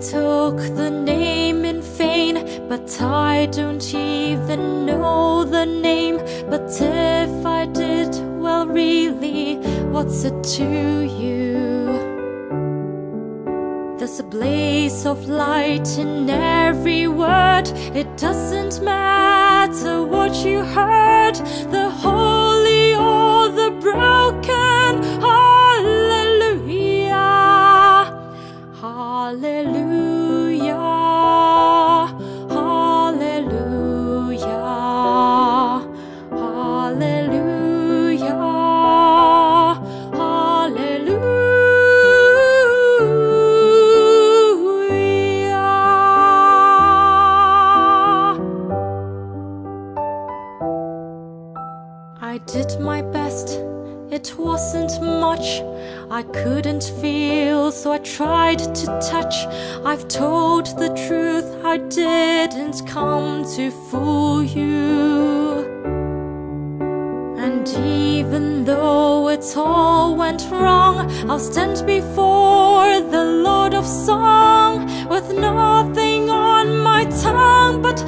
took the name in vain, but I don't even know the name. But if I did, well, really, what's it to you? There's a blaze of light in every word. It doesn't matter what you heard, the holy it wasn't much. I couldn't feel, so I tried to touch. I've told the truth, I didn't come to fool you. And even though it all went wrong, I'll stand before the Lord of Song with nothing on my tongue but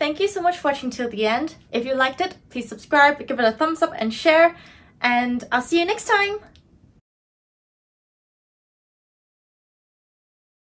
Thank you so much for watching till the end. If you liked it, please subscribe, give it a thumbs up and share. And I'll see you next time.